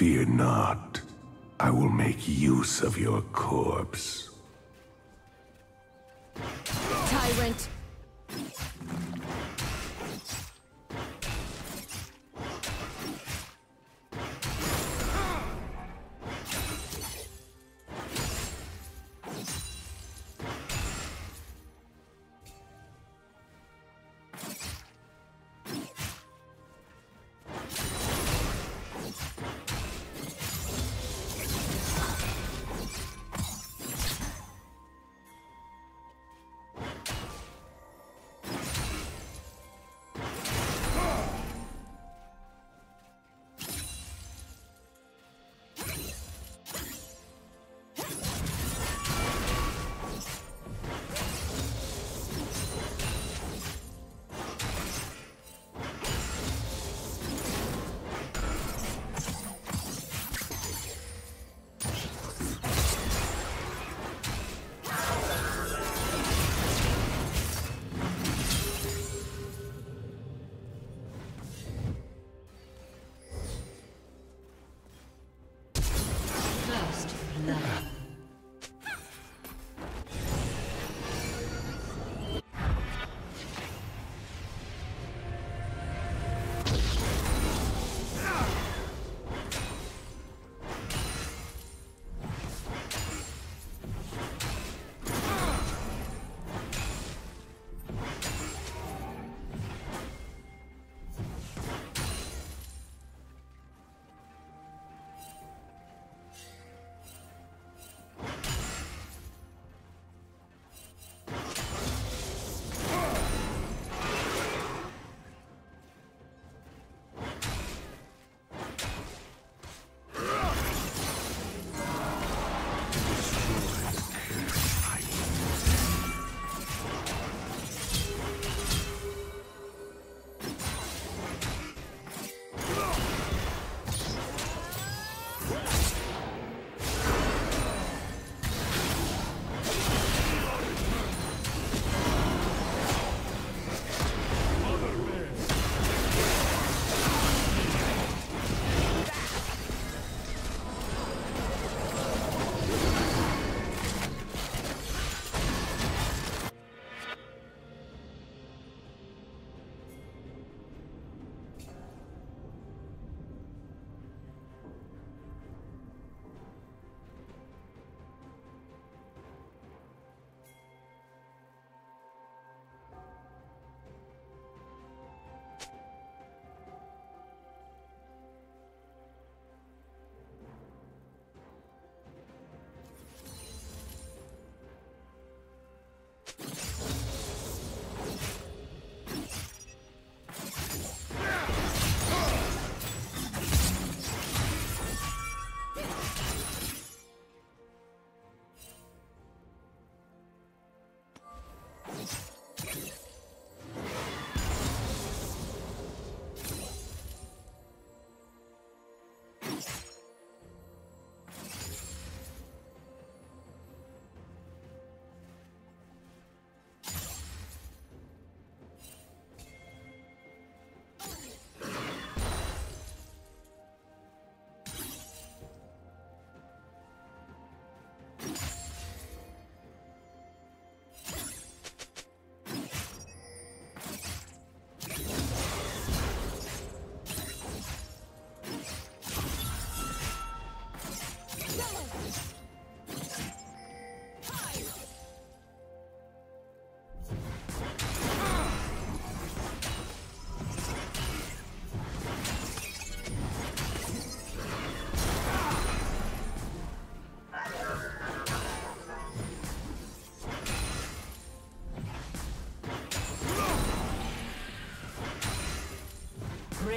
Fear not. I will make use of your corpse. Tyrant!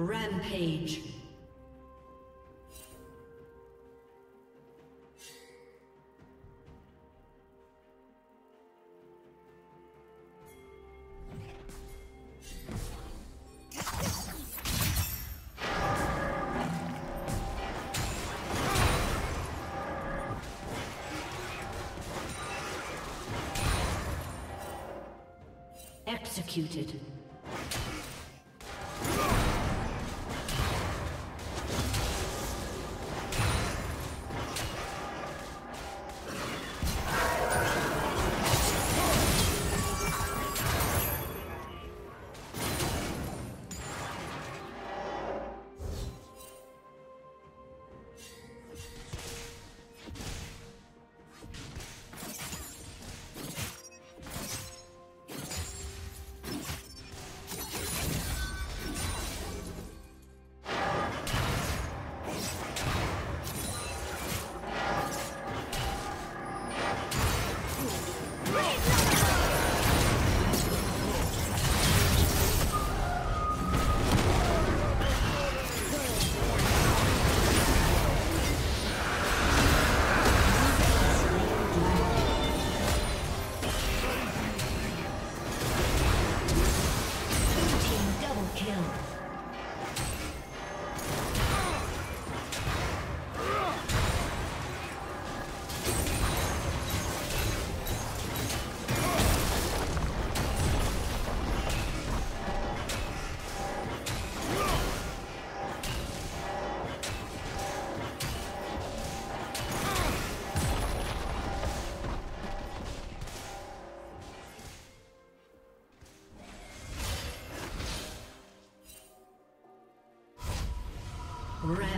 Rampage.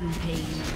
Rampage.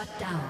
Shut down.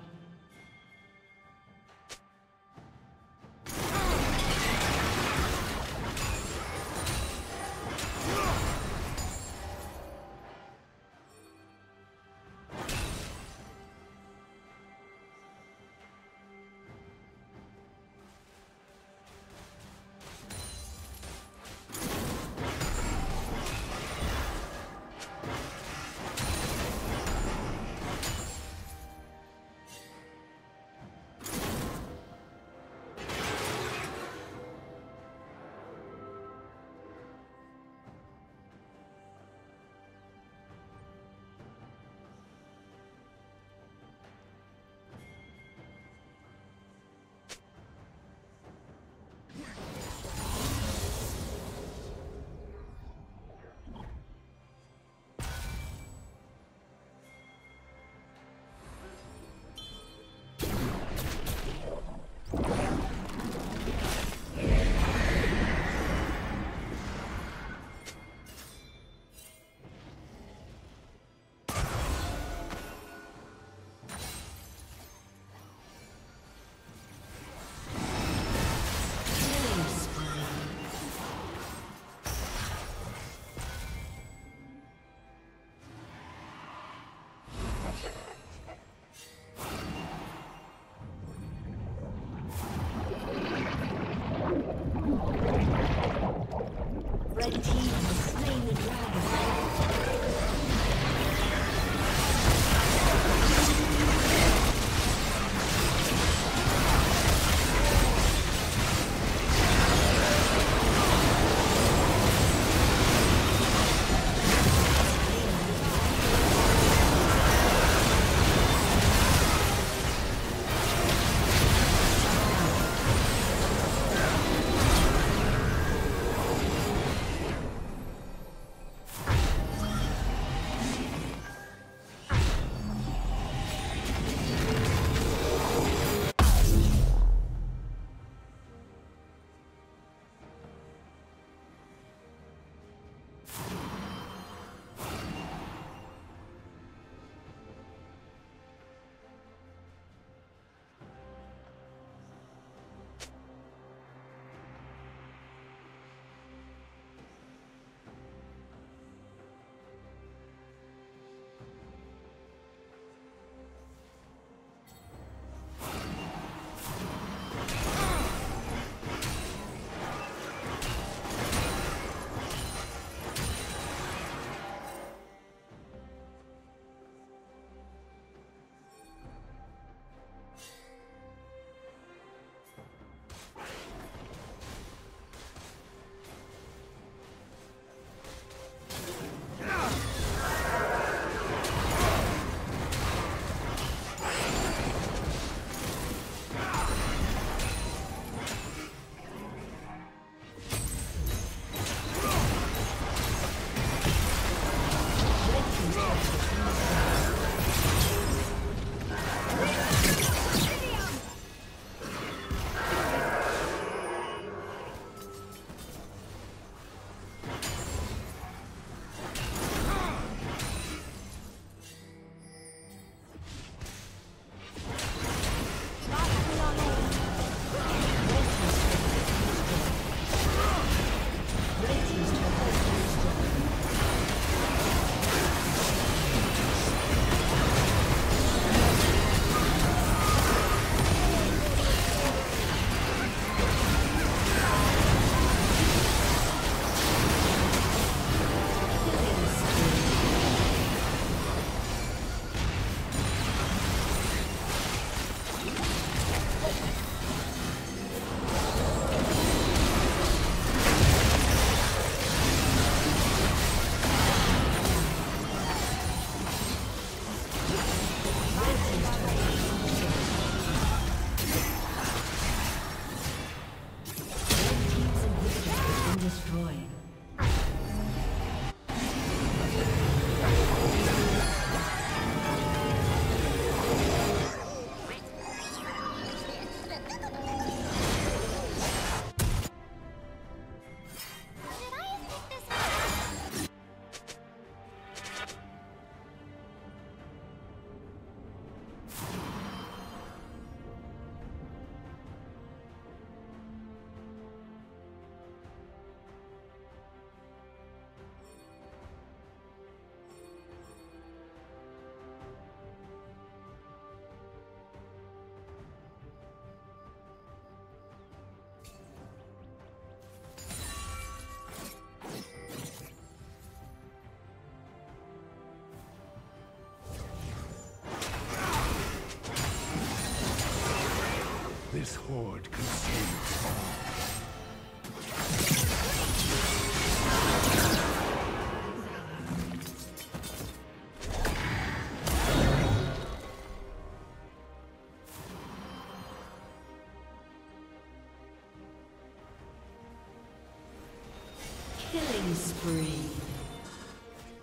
Spree.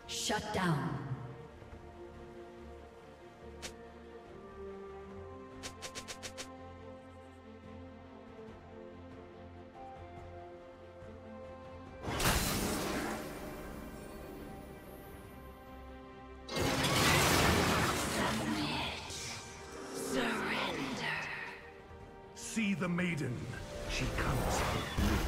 Shut down. Surrender. See the maiden. She comes